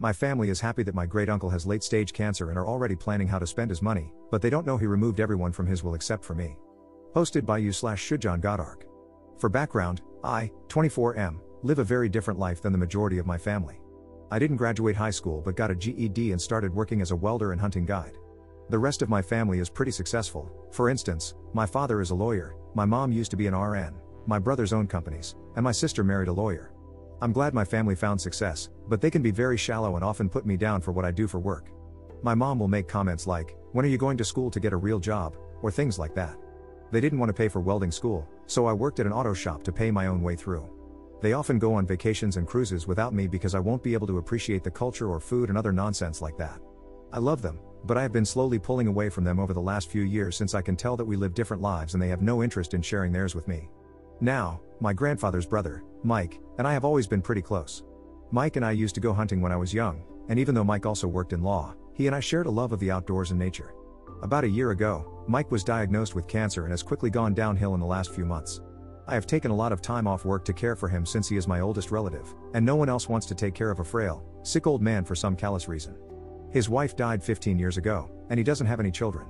My family is happy that my great uncle has late stage cancer and are already planning how to spend his money, but they don't know he removed everyone from his will except for me. Posted by you slash shouldjohngodark. For background, I, 24M, live a very different life than the majority of my family. I didn't graduate high school but got a GED and started working as a welder and hunting guide. The rest of my family is pretty successful. For instance, my father is a lawyer, my mom used to be an RN, my brothers own companies, and my sister married a lawyer. I'm glad my family found success, but they can be very shallow and often put me down for what I do for work. My mom will make comments like, When are you going to school to get a real job? or things like that. They didn't want to pay for welding school, so I worked at an auto shop to pay my own way through. They often go on vacations and cruises without me because I won't be able to appreciate the culture or food and other nonsense like that. I love them, but I have been slowly pulling away from them over the last few years since I can tell that we live different lives and they have no interest in sharing theirs with me. Now, my grandfather's brother, Mike, and I have always been pretty close. Mike and I used to go hunting when I was young, and even though Mike also worked in law, he and I shared a love of the outdoors and nature. About a year ago, Mike was diagnosed with cancer and has quickly gone downhill in the last few months. I have taken a lot of time off work to care for him since he is my oldest relative, and no one else wants to take care of a frail, sick old man for some callous reason. His wife died 15 years ago, and he doesn't have any children.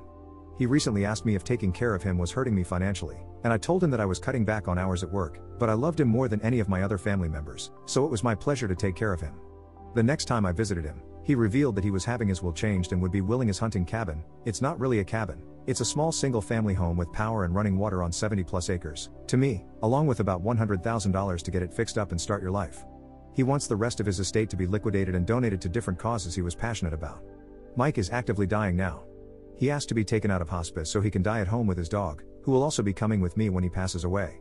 He recently asked me if taking care of him was hurting me financially, and I told him that I was cutting back on hours at work, but I loved him more than any of my other family members, so it was my pleasure to take care of him. The next time I visited him, he revealed that he was having his will changed and would be willing his hunting cabin. It's not really a cabin, it's a small single family home with power and running water on 70 plus acres, to me, along with about $100,000 to get it fixed up and start your life. He wants the rest of his estate to be liquidated and donated to different causes he was passionate about. Mike is actively dying now. He asked to be taken out of hospice so he can die at home with his dog, who will also be coming with me when he passes away.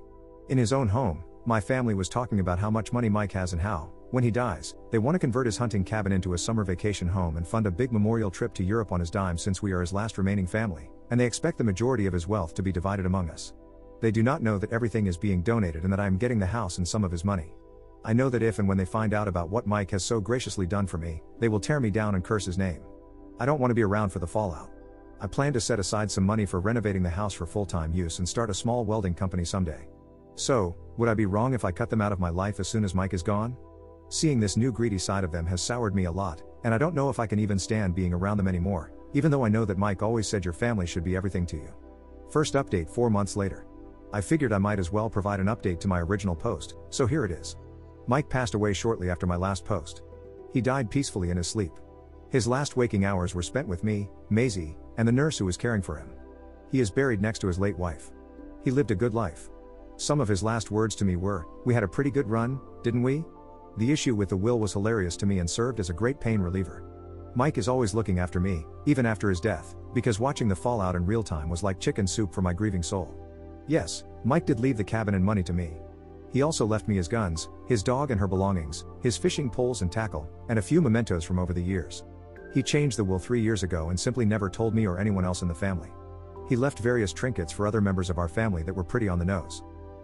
In his own home, my family was talking about how much money Mike has and how, when he dies, they want to convert his hunting cabin into a summer vacation home and fund a big memorial trip to Europe on his dime since we are his last remaining family, and they expect the majority of his wealth to be divided among us. They do not know that everything is being donated and that I am getting the house and some of his money. I know that if and when they find out about what Mike has so graciously done for me, they will tear me down and curse his name. I don't want to be around for the fallout. I plan to set aside some money for renovating the house for full time use and start a small welding company someday. So, would I be wrong if I cut them out of my life as soon as Mike is gone? Seeing this new greedy side of them has soured me a lot, and I don't know if I can even stand being around them anymore, even though I know that Mike always said your family should be everything to you. First update 4 months later. I figured I might as well provide an update to my original post, so here it is. Mike passed away shortly after my last post. He died peacefully in his sleep. His last waking hours were spent with me, Maisie, and the nurse who was caring for him. He is buried next to his late wife. He lived a good life. Some of his last words to me were, We had a pretty good run, didn't we? The issue with the will was hilarious to me and served as a great pain reliever. Mike is always looking after me, even after his death, because watching the fallout in real time was like chicken soup for my grieving soul. Yes, Mike did leave the cabin and money to me. He also left me his guns, his dog and her belongings, his fishing poles and tackle, and a few mementos from over the years. He changed the will three years ago and simply never told me or anyone else in the family. He left various trinkets for other members of our family that were pretty on the nose.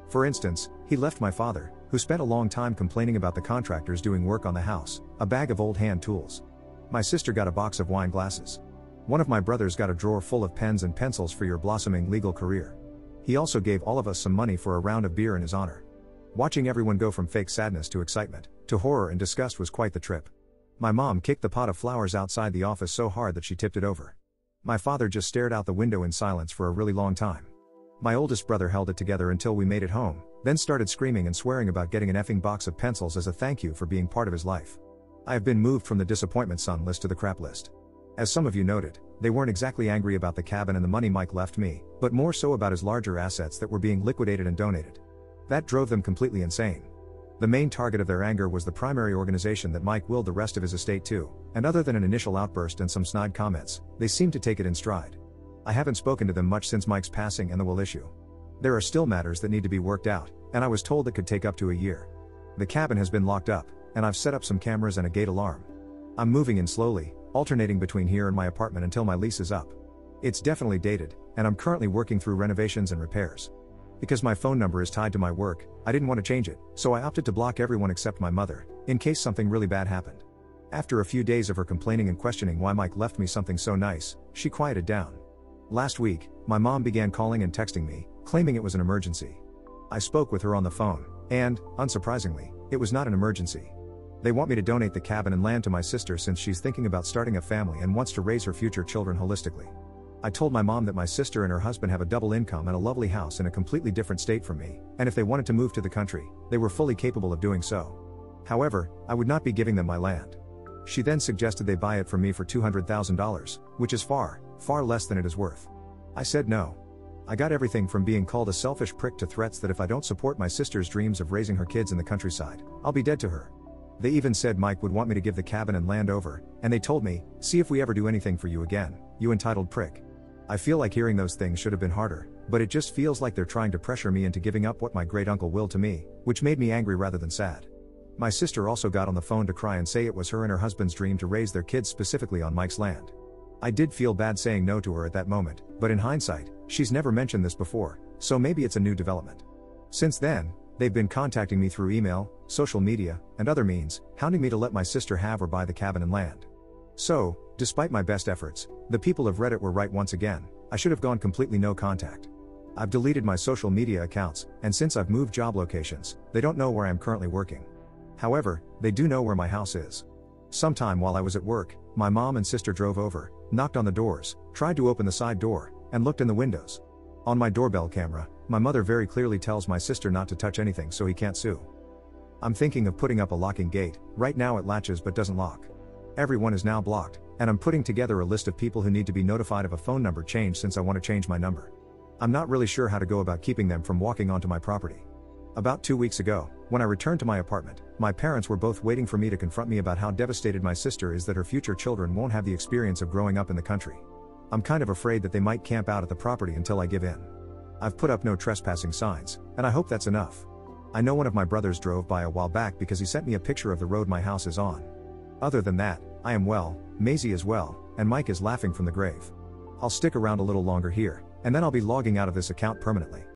For instance, he left my father, who spent a long time complaining about the contractors doing work on the house, a bag of old hand tools. My sister got a box of wine glasses. One of my brothers got a drawer full of pens and pencils for your blossoming legal career. He also gave all of us some money for a round of beer in his honor. Watching everyone go from fake sadness to excitement, to horror and disgust was quite the trip. My mom kicked the pot of flowers outside the office so hard that she tipped it over. My father just stared out the window in silence for a really long time. My oldest brother held it together until we made it home, then started screaming and swearing about getting an effing box of pencils as a thank you for being part of his life. I have been moved from the disappointment son list to the crap list. As some of you noted, they weren't exactly angry about the cabin and the money Mike left me, but more so about his larger assets that were being liquidated and donated. That drove them completely insane. The main target of their anger was the primary organization that Mike willed the rest of his estate to, and other than an initial outburst and some snide comments, they seemed to take it in stride. I haven't spoken to them much since Mike's passing and the will issue. There are still matters that need to be worked out, and I was told it could take up to a year. The cabin has been locked up, and I've set up some cameras and a gate alarm. I'm moving in slowly, alternating between here and my apartment until my lease is up. It's definitely dated, and I'm currently working through renovations and repairs. Because my phone number is tied to my work, I didn't want to change it, so I opted to block everyone except my mother, in case something really bad happened. After a few days of her complaining and questioning why Mike left me something so nice, she quieted down. Last week, my mom began calling and texting me, claiming it was an emergency. I spoke with her on the phone, and, unsurprisingly, it was not an emergency. They want me to donate the cabin and land to my sister since she's thinking about starting a family and wants to raise her future children holistically. I told my mom that my sister and her husband have a double income and a lovely house in a completely different state from me, and if they wanted to move to the country, they were fully capable of doing so. However, I would not be giving them my land. She then suggested they buy it from me for $200,000, which is far, far less than it is worth. I said no. I got everything from being called a selfish prick to threats that if I don't support my sister's dreams of raising her kids in the countryside, I'll be dead to her. They even said Mike would want me to give the cabin and land over, and they told me, see if we ever do anything for you again, you entitled prick. I feel like hearing those things should have been harder, but it just feels like they're trying to pressure me into giving up what my great uncle willed to me, which made me angry rather than sad. My sister also got on the phone to cry and say it was her and her husband's dream to raise their kids specifically on Mike's land. I did feel bad saying no to her at that moment, but in hindsight, she's never mentioned this before, so maybe it's a new development. Since then, they've been contacting me through email, social media, and other means, hounding me to let my sister have or buy the cabin and land. So, despite my best efforts, the people of Reddit were right once again, I should have gone completely no contact. I've deleted my social media accounts, and since I've moved job locations, they don't know where I'm currently working. However, they do know where my house is. Sometime while I was at work, my mom and sister drove over, knocked on the doors, tried to open the side door, and looked in the windows. On my doorbell camera, my mother very clearly tells my sister not to touch anything so he can't sue. I'm thinking of putting up a locking gate, right now it latches but doesn't lock. Everyone is now blocked, and I'm putting together a list of people who need to be notified of a phone number change since I want to change my number. I'm not really sure how to go about keeping them from walking onto my property. About two weeks ago, when I returned to my apartment, my parents were both waiting for me to confront me about how devastated my sister is that her future children won't have the experience of growing up in the country. I'm kind of afraid that they might camp out at the property until I give in. I've put up no trespassing signs, and I hope that's enough. I know one of my brothers drove by a while back because he sent me a picture of the road my house is on. Other than that, I am well, Maisie is well, and Mike is laughing from the grave. I'll stick around a little longer here, and then I'll be logging out of this account permanently.